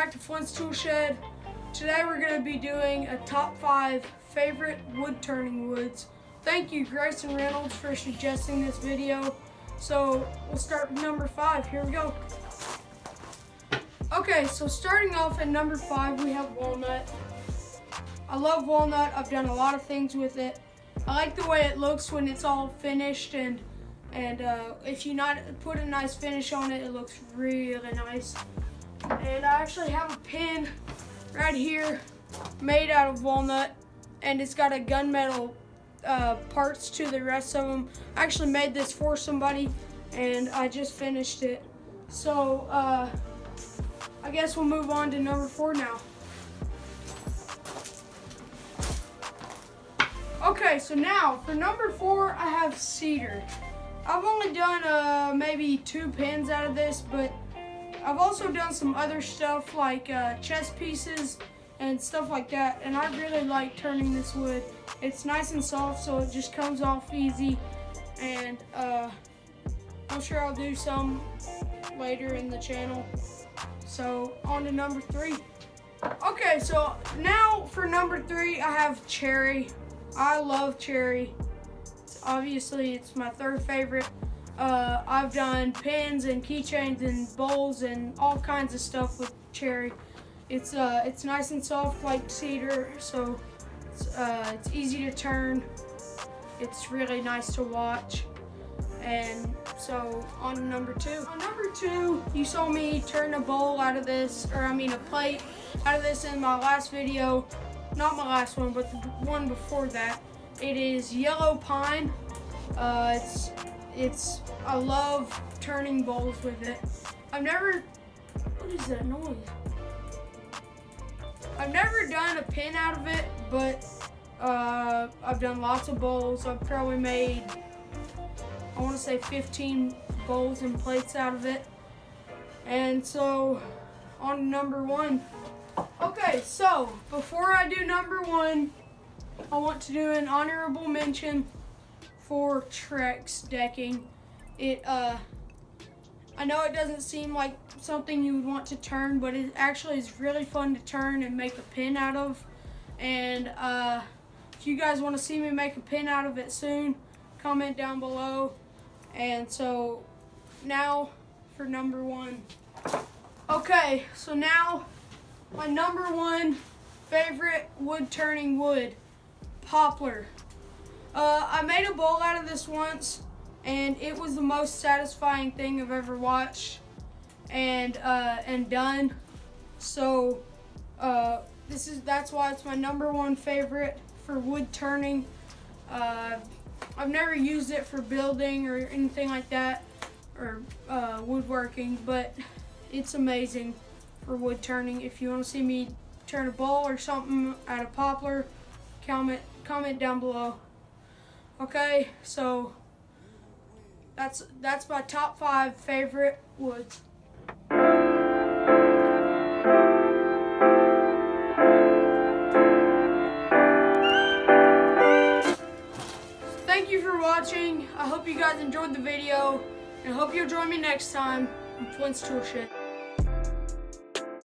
back to Flint's Tool Shed. Today we're going to be doing a top five favorite wood turning woods. Thank you Grayson Reynolds for suggesting this video. So we'll start with number five. Here we go. Okay, so starting off at number five, we have walnut. I love walnut. I've done a lot of things with it. I like the way it looks when it's all finished and and uh, if you not put a nice finish on it, it looks really nice. And I actually have a pin right here made out of walnut and it's got a gunmetal uh, parts to the rest of them. I actually made this for somebody and I just finished it. So uh, I guess we'll move on to number four now. Okay, so now for number four, I have cedar. I've only done uh, maybe two pins out of this, but I've also done some other stuff like uh, chest pieces and stuff like that. And I really like turning this wood. It's nice and soft, so it just comes off easy. And uh, I'm sure I'll do some later in the channel. So on to number three. Okay, so now for number three, I have cherry. I love cherry. It's obviously, it's my third favorite. Uh, I've done pins and keychains and bowls and all kinds of stuff with cherry. It's uh, it's nice and soft like cedar, so it's, uh, it's easy to turn. It's really nice to watch. And so on to number two. On number two, you saw me turn a bowl out of this, or I mean a plate out of this in my last video. Not my last one, but the one before that. It is yellow pine. Uh, it's it's I love turning bowls with it. I've never what is that noise? I've never done a pin out of it, but uh, I've done lots of bowls. I've probably made I want to say 15 bowls and plates out of it. And so on number one. Okay, so before I do number one, I want to do an honorable mention for Trex decking. It, uh, I know it doesn't seem like something you would want to turn, but it actually is really fun to turn and make a pin out of. And uh, if you guys want to see me make a pin out of it soon, comment down below. And so now for number one. Okay, so now my number one favorite wood turning wood, poplar. Uh, I made a bowl out of this once, and it was the most satisfying thing I've ever watched and uh, and done. So uh, this is that's why it's my number one favorite for wood turning. Uh, I've never used it for building or anything like that or uh, woodworking, but it's amazing for wood turning. If you want to see me turn a bowl or something out of poplar, comment comment down below. Okay, so that's that's my top five favorite woods. Thank you for watching. I hope you guys enjoyed the video. And hope you'll join me next time on Flint's Tool Shed.